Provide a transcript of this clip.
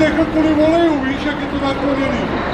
Nekako ne volejo više, ki to tako ne ni.